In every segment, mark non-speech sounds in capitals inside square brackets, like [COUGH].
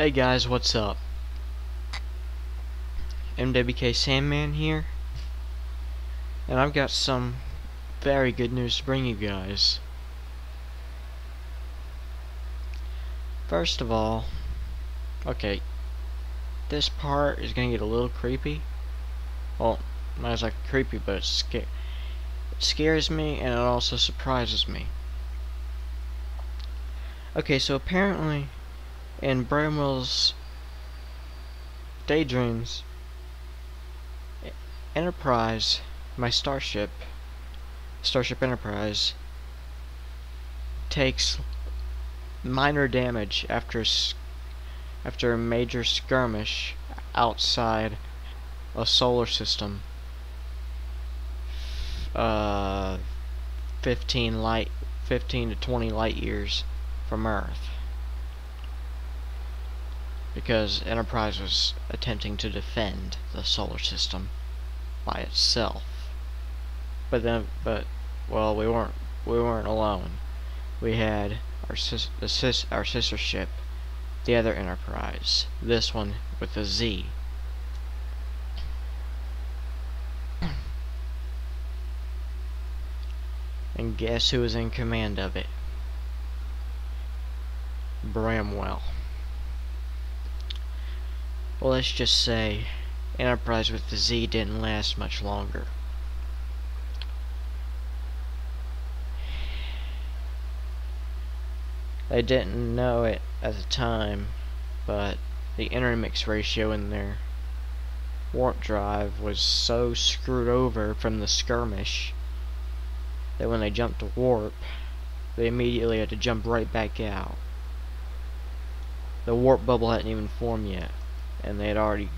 Hey guys, what's up? MWK Sandman here. And I've got some very good news to bring you guys. First of all, okay, this part is gonna get a little creepy. Well, not as like creepy, but it scares me and it also surprises me. Okay, so apparently in Bramwell's daydreams, Enterprise, my starship, Starship Enterprise, takes minor damage after after a major skirmish outside a solar system. Uh, 15 light, 15 to 20 light years from Earth. Because Enterprise was attempting to defend the solar system by itself. But then, but, well, we weren't, we weren't alone. We had our, sis, the sis, our sister ship, the other Enterprise. This one with a Z. [COUGHS] And guess who was in command of it? Bramwell. Well, let's just say Enterprise with the Z didn't last much longer. They didn't know it at the time, but the intermix ratio in their warp drive was so screwed over from the skirmish that when they jumped to warp, they immediately had to jump right back out the warp bubble hadn't even formed yet, and they had already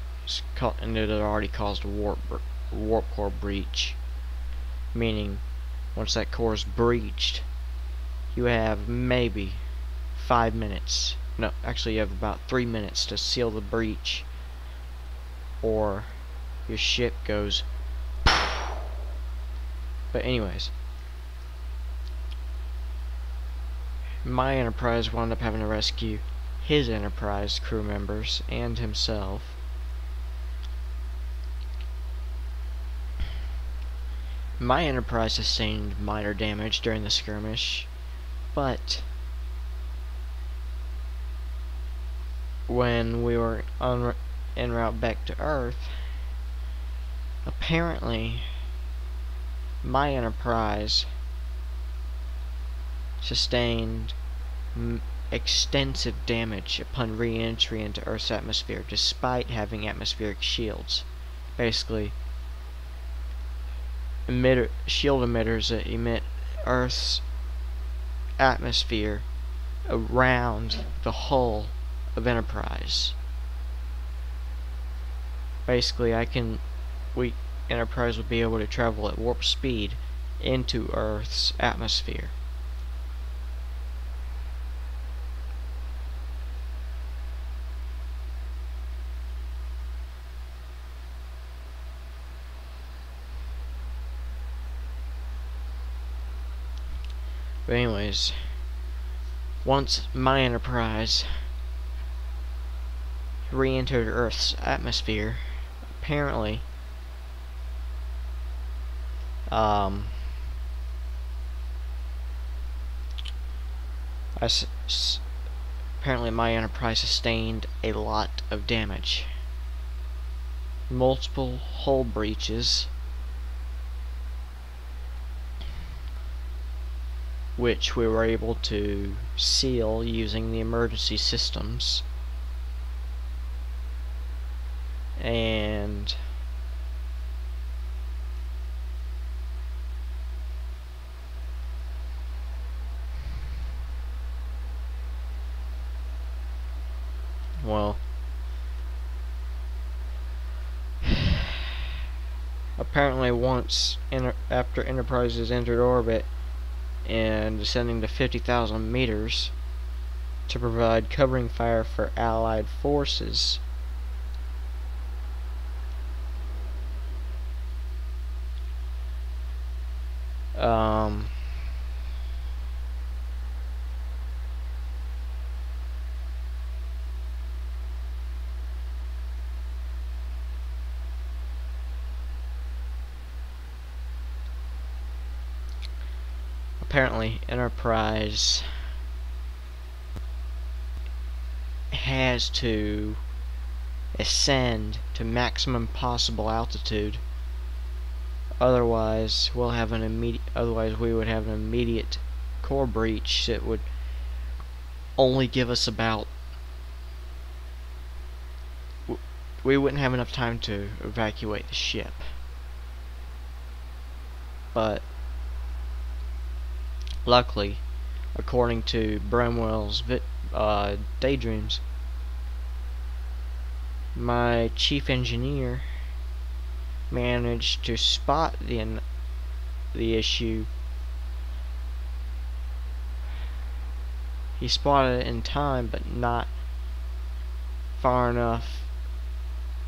and it had already caused a warp warp core breach. Meaning, once that core is breached, you have maybe five minutes. No, actually, you have about three minutes to seal the breach, or your ship goes. [SNIFFS] But anyways, my Enterprise wound up having to rescue his Enterprise crew members and himself. My Enterprise sustained minor damage during the skirmish, but when we were on en route back to Earth, apparently my Enterprise sustained extensive damage upon re-entry into Earth's atmosphere despite having atmospheric shields. Basically, emitter, shield emitters that emit Earth's atmosphere around the hull of Enterprise. Basically, I can, we, Enterprise will be able to travel at warp speed into Earth's atmosphere. But anyways, once my Enterprise re-entered Earth's atmosphere, apparently, um, apparently my Enterprise sustained a lot of damage. Multiple hull breaches which we were able to seal using the emergency systems. And well [SIGHS] apparently once after Enterprise has entered orbit and descending to 50,000 meters to provide covering fire for Allied forces. Um, apparently Enterprise has to ascend to maximum possible altitude. Otherwise we'll have an immediate otherwise we would have an immediate core breach that would only give us about we wouldn't have enough time to evacuate the ship. But luckily according to Bramwell's uh, daydreams my chief engineer managed to spot the the issue. He spotted it in time, but not far enough,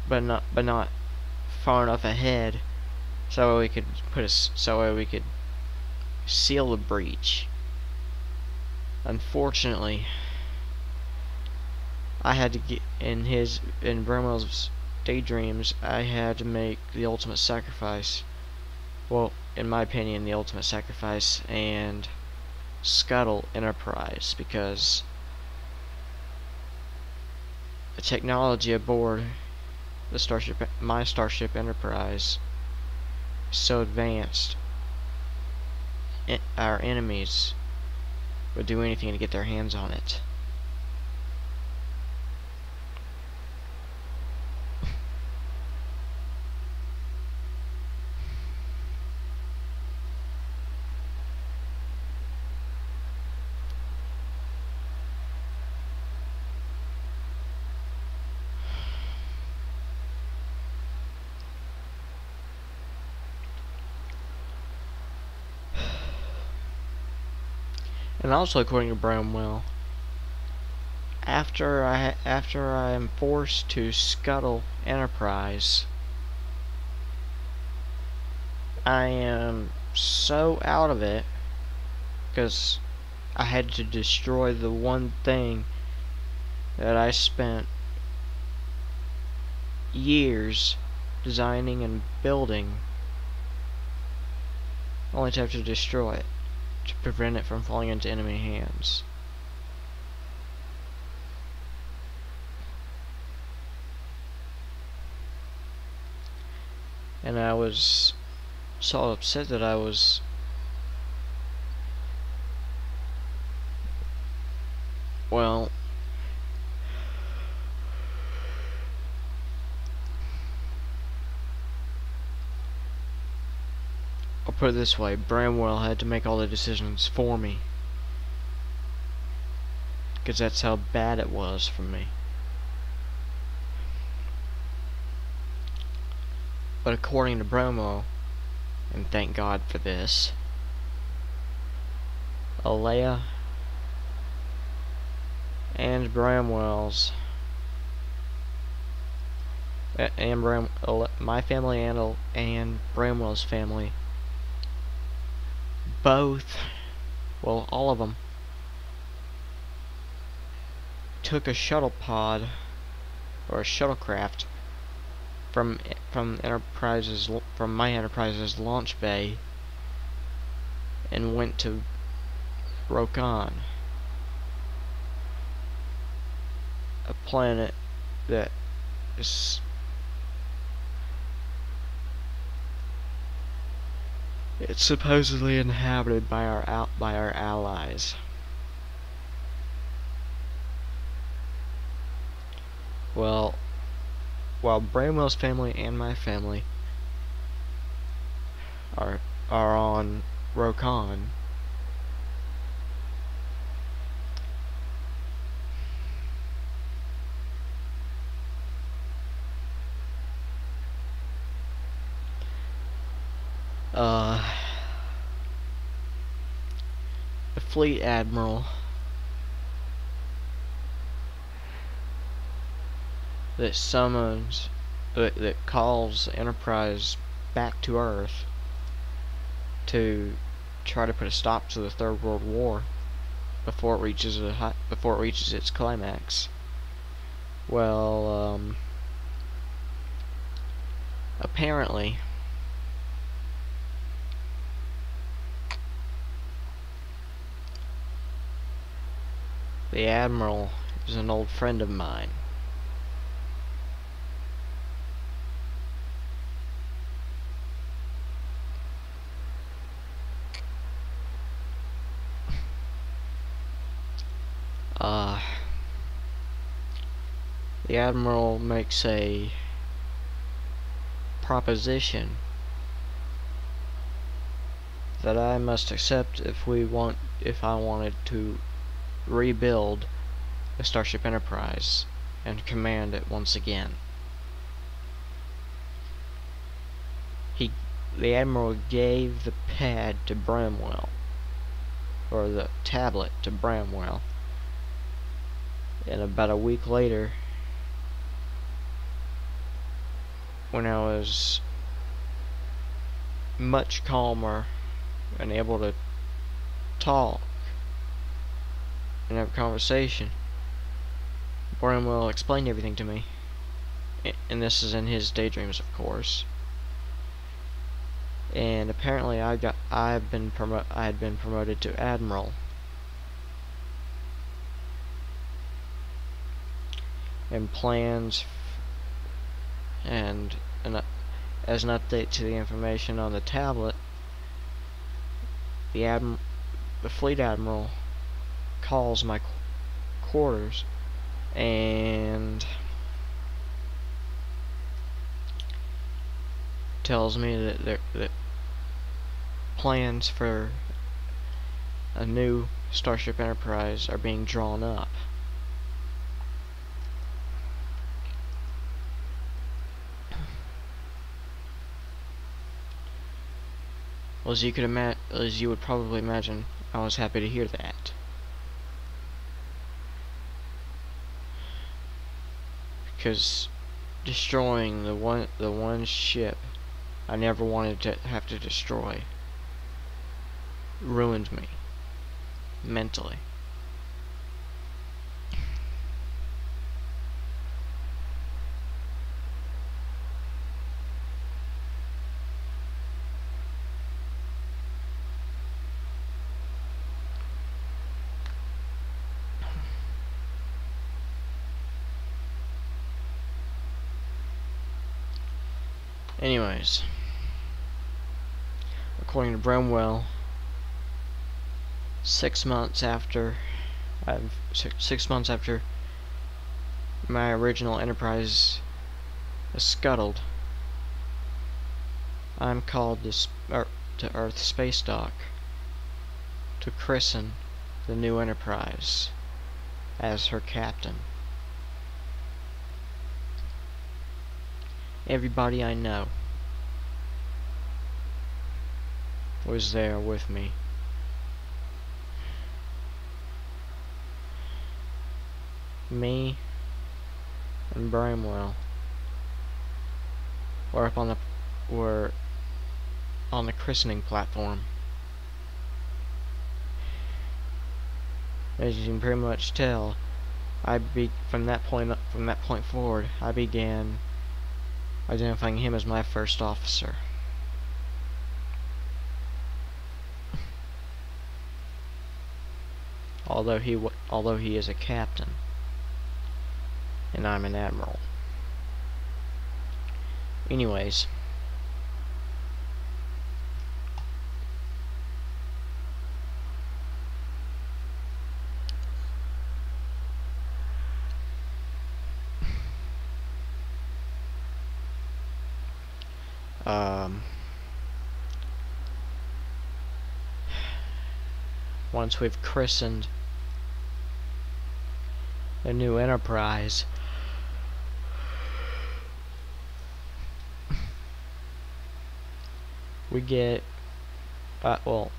but not but not far enough ahead, so we could put us so we could seal the breach. Unfortunately, I had to get in his in Bramwell's daydreams. I had to make the ultimate sacrifice. Well, in my opinion, the ultimate sacrifice and scuttle Enterprise because the technology aboard the starship, my starship Enterprise, is so advanced. Our enemies would do anything to get their hands on it. And also, according to Bramwell, after I after I am forced to scuttle Enterprise, I am so out of it because I had to destroy the one thing that I spent years designing and building. Only to have to destroy it to prevent it from falling into enemy hands. And I was so upset that I was well I'll put it this way, Bramwell had to make all the decisions for me. Because that's how bad it was for me. But according to Bramwell, and thank God for this, Alea and Bramwell's and Bram, my family and and Bramwell's family both, well, all of them, took a shuttle pod or a shuttlecraft from from Enterprise's from my Enterprise's launch bay and went to Rokan, a planet that is It's supposedly inhabited by our by our allies. Well, while Bramwell's family and my family are are on Rokan, uh, the fleet admiral that summons that, that calls Enterprise back to Earth to try to put a stop to the Third World War before it reaches a before it reaches its climax. Well, um, apparently the Admiral is an old friend of mine. [LAUGHS] Uh, the Admiral makes a proposition that I must accept if we want if I wanted to rebuild the Starship Enterprise and command it once again. He the Admiral gave the pad to Bramwell or the tablet to Bramwell and about a week later when I was much calmer and able to talk and have a conversation Bramwell explained everything to me. And this is in his daydreams of course. And apparently I got I've been promo I had been promoted to admiral. And plans and an, as an update to the information on the tablet the adm the fleet admiral calls my quarters and tells me that there that plans for a new Starship Enterprise are being drawn up. Well, as you could imagine, as you would probably imagine, I was happy to hear that. Because destroying the one the one ship I never wanted to have to destroy ruined me mentally. Anyways, according to Bramwell, six months after I've six months after my original Enterprise is scuttled, I'm called to, er, to Earth Space Dock to christen the new Enterprise as her captain. Everybody I know was there with me. Me and Bramwell were up on the were on the christening platform. As you can pretty much tell, I be from that point from that point forward, I began identifying him as my first officer. [LAUGHS] although he although he is a captain and I'm an admiral. Anyways, um, once we've christened a new enterprise. We get uh, well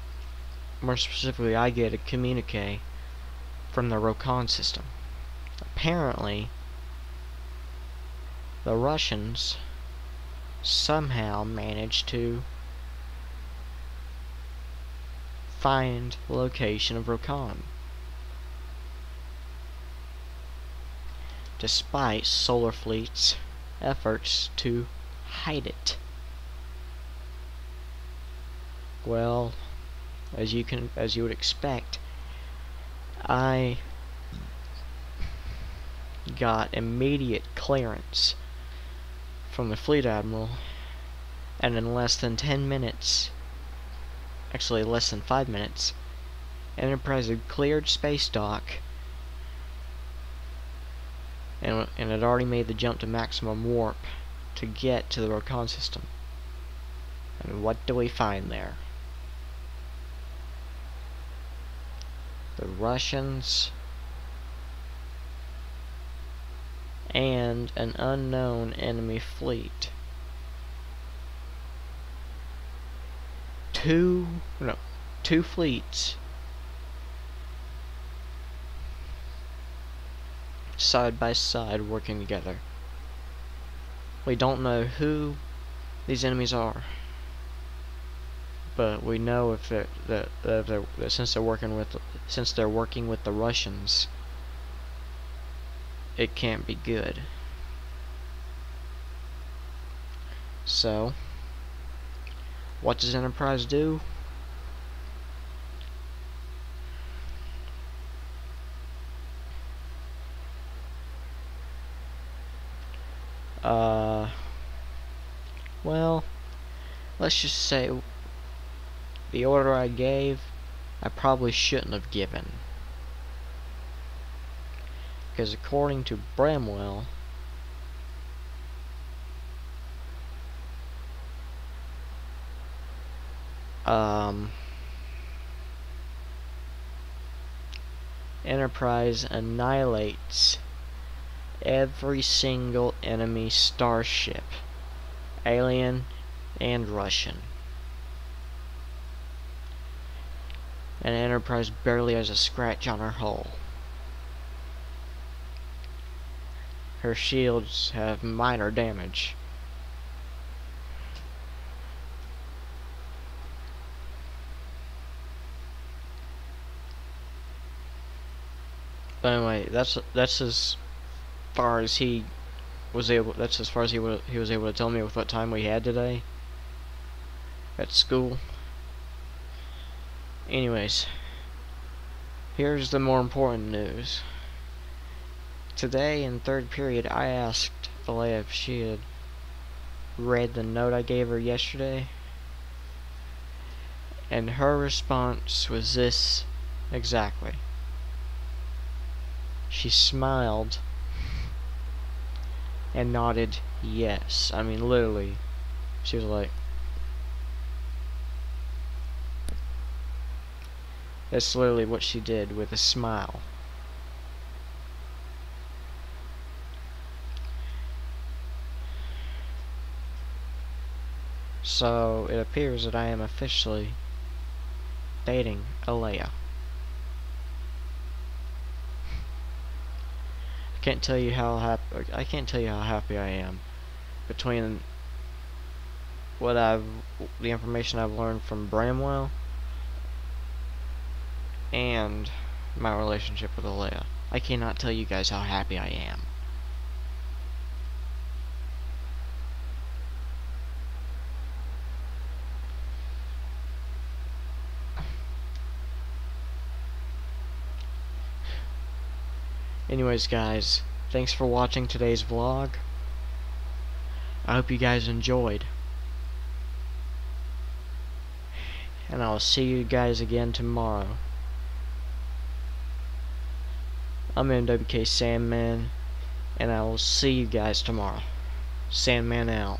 more specifically I get a communique from the Rokan system. Apparently the Russians somehow managed to find the location of Rokan. Despite Solar Fleet's efforts to hide it. Well, as you can as you would expect, I got immediate clearance from the fleet admiral, and in less than 10 minutes, actually less than 5 minutes, Enterprise had cleared space dock and, and had already made the jump to maximum warp to get to the Rokan system. And what do we find there? The Russians and an unknown enemy fleet. Two, no, two fleets side by side working together. We don't know who these enemies are, but we know if they're, that, that, that since they're working with since they're working with the Russians, it can't be good. So, what does Enterprise do? Uh, well, let's just say the order I gave, I probably shouldn't have given. Because according to Bramwell, um, Enterprise annihilates every single enemy starship, alien and Russian. And Enterprise barely has a scratch on her hull. Her shields have minor damage. That's that's as far as he was able. That's as far as he he was able to tell me with what time we had today at school. Anyways, here's the more important news. Today in third period, I asked Alea if she had read the note I gave her yesterday. And her response was this exactly. She smiled and nodded yes. I mean, literally, she was like, That's literally what she did with a smile. So it appears that I am officially dating Alea. Can't tell you how happy I can't tell you how happy I am between what I've the information I've learned from Bramwell and my relationship with Alea. I cannot tell you guys how happy I am. Anyways guys, thanks for watching today's vlog. I hope you guys enjoyed. And I'll see you guys again tomorrow. I'm MWK Sandman, and I will see you guys tomorrow. Sandman out.